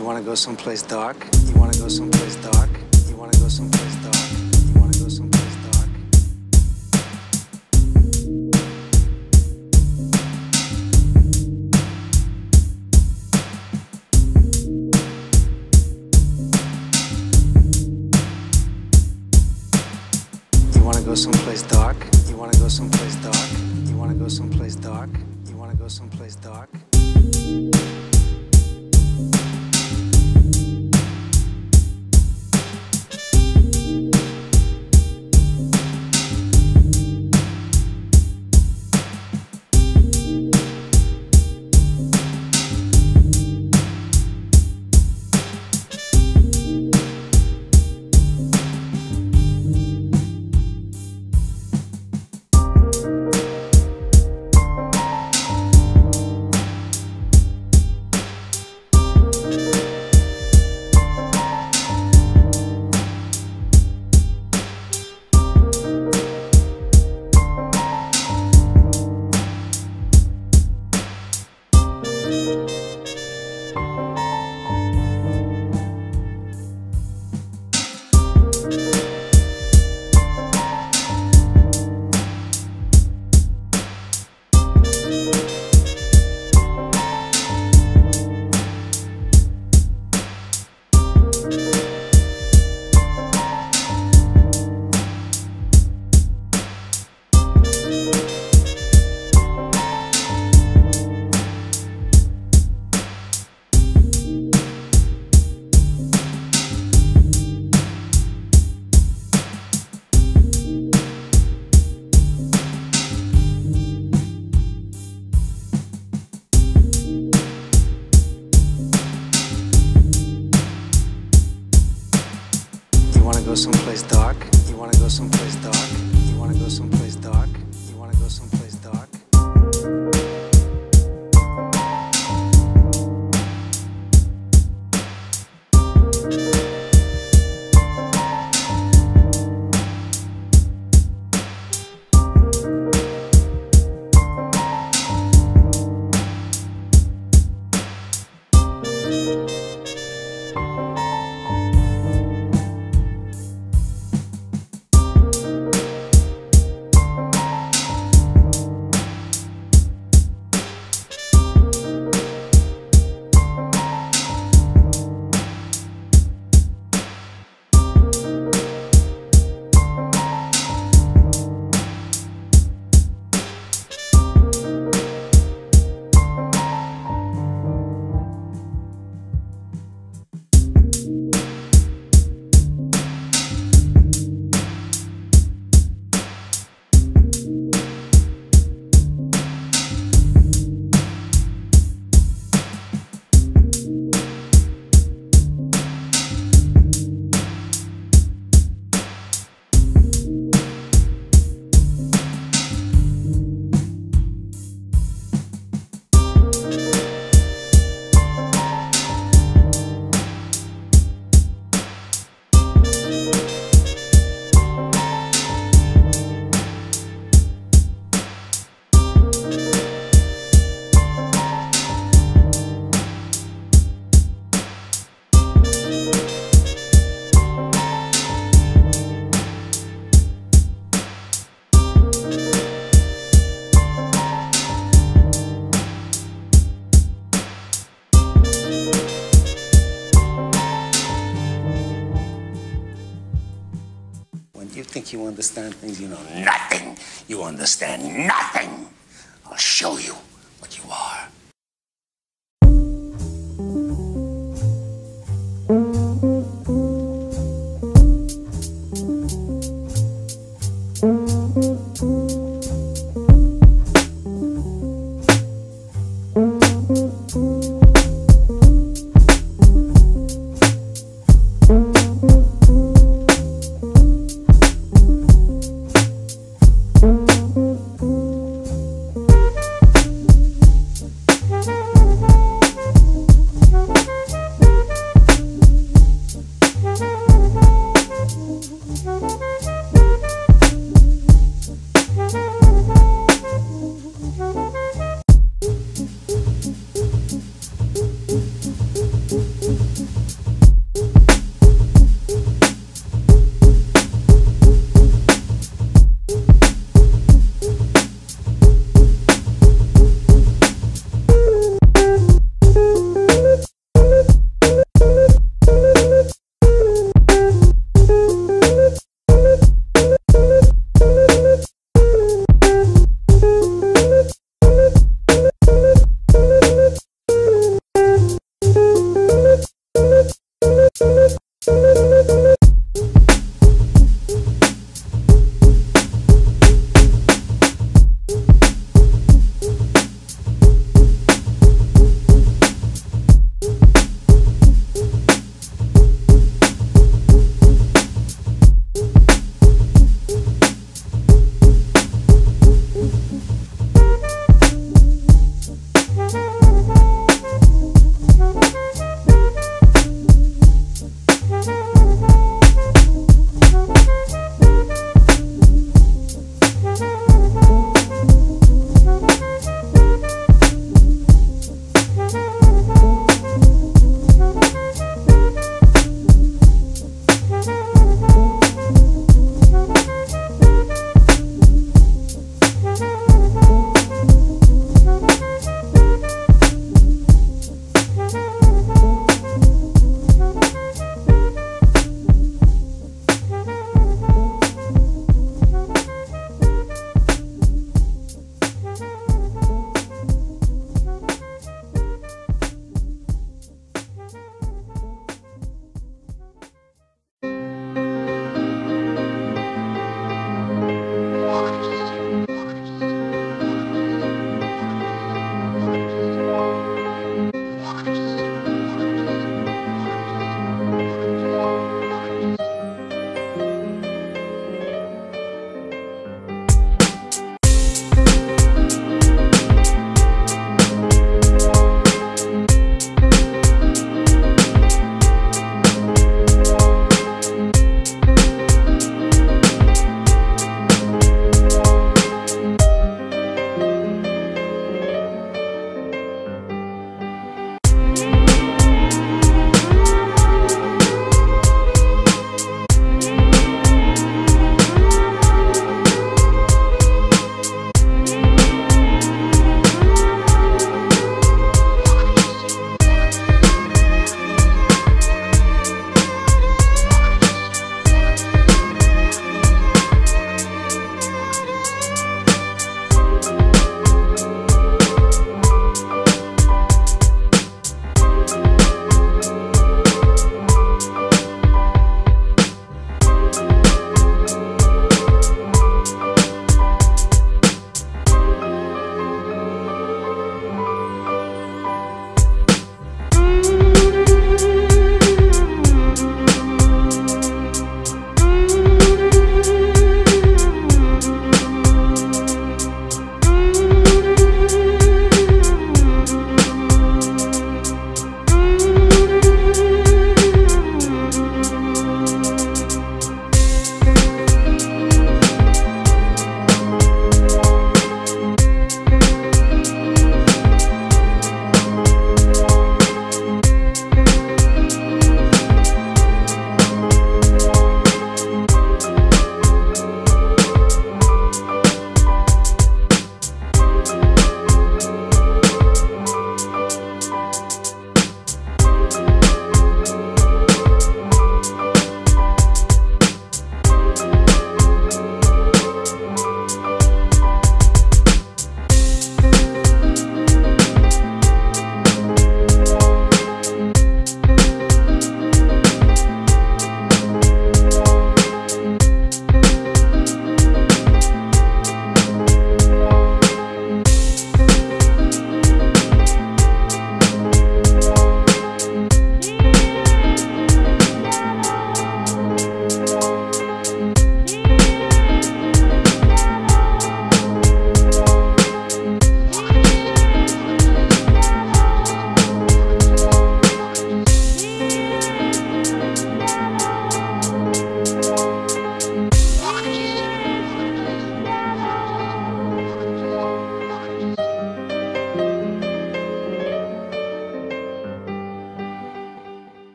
You wanna go someplace dark? You wanna go someplace dark? You wanna go someplace dark? You wanna go someplace dark? You wanna go someplace dark? You wanna go someplace dark? You wanna go someplace dark? You wanna go someplace dark? Think you understand things, you know nothing. You understand nothing. I'll show you you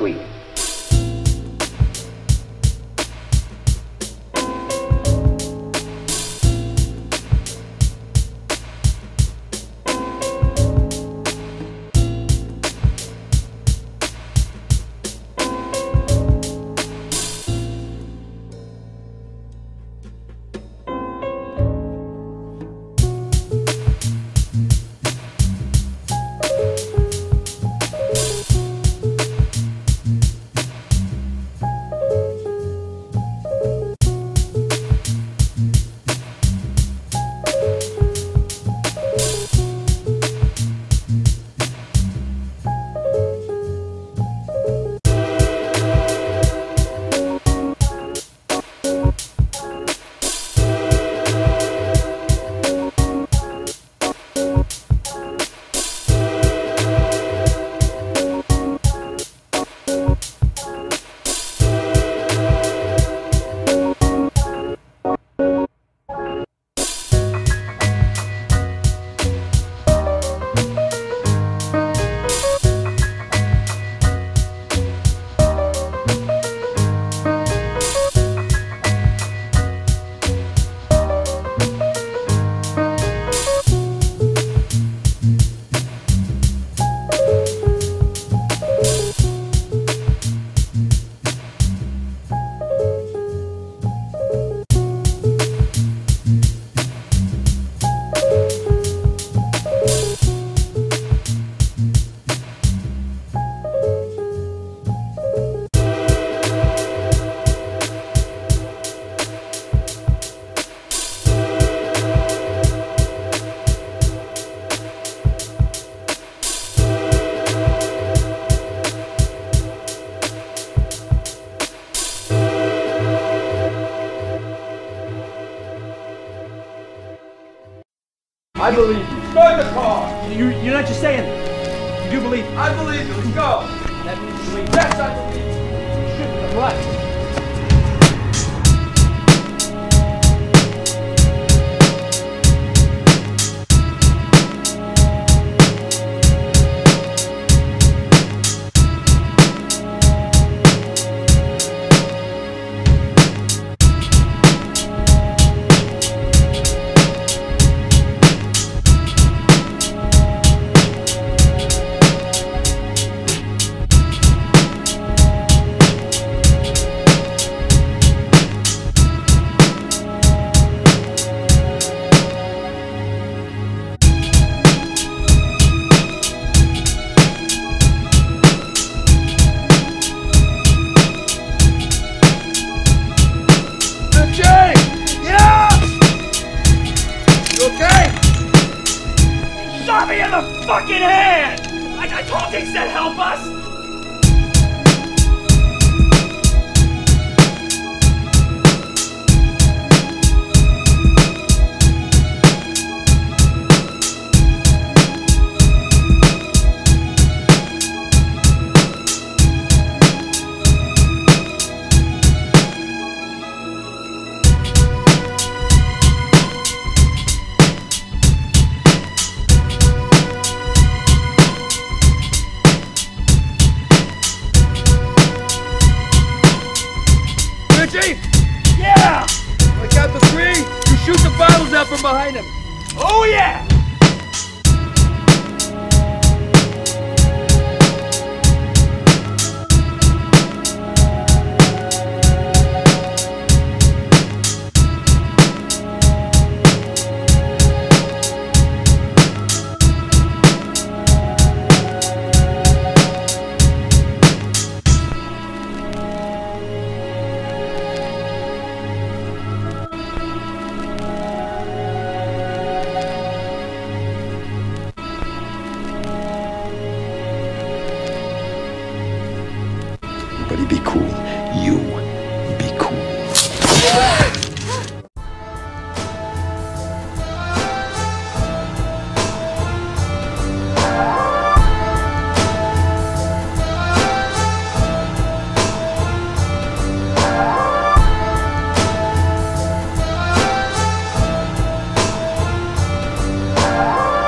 lock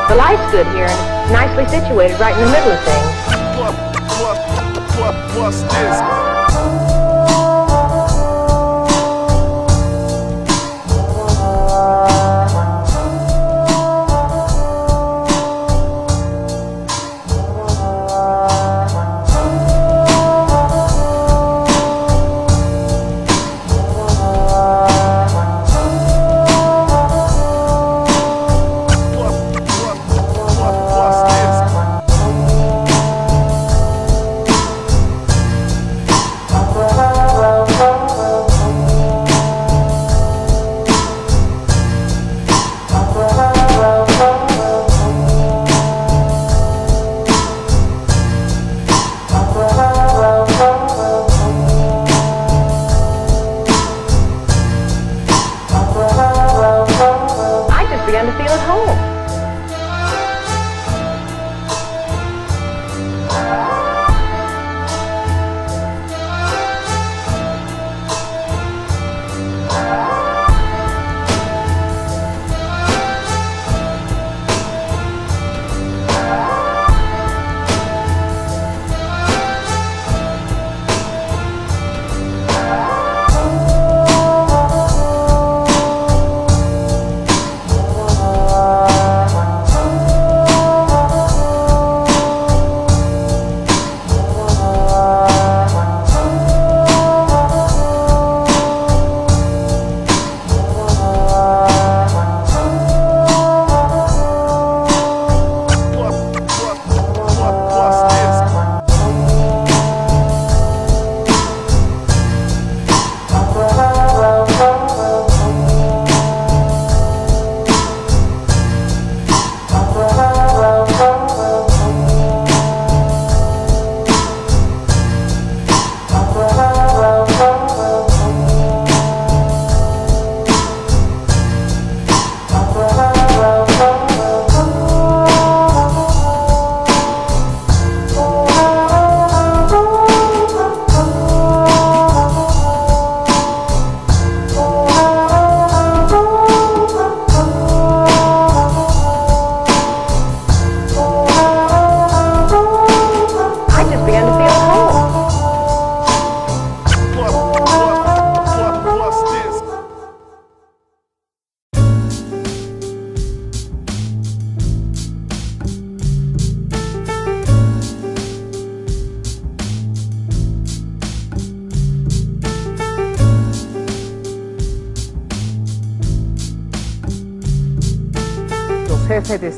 The I good here and nicely situated right in the middle of things. Plus this.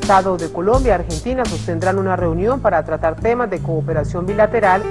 Jefes de Estado de Colombia y Argentina sostendrán una reunión para tratar temas de cooperación bilateral.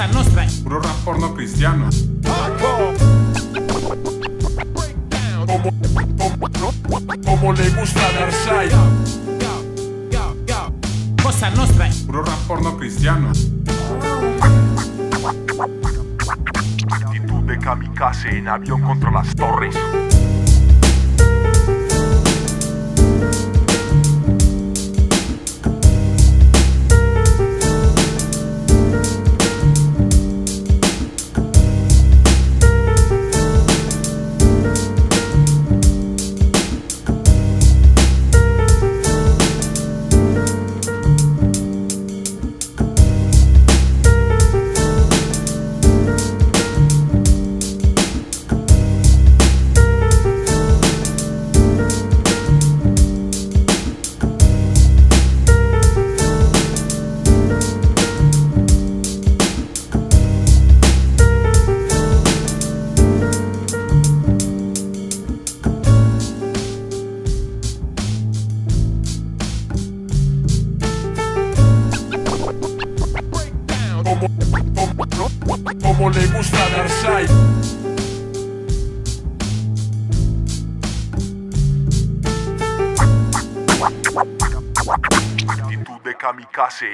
Cosa nostra. Puro rap porno cristiano. Como le gusta a Versailles. Cosa nostra. Puro rap porno cristiano. Actitud de kamikaze en avión contra las torres.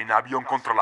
En avión contra.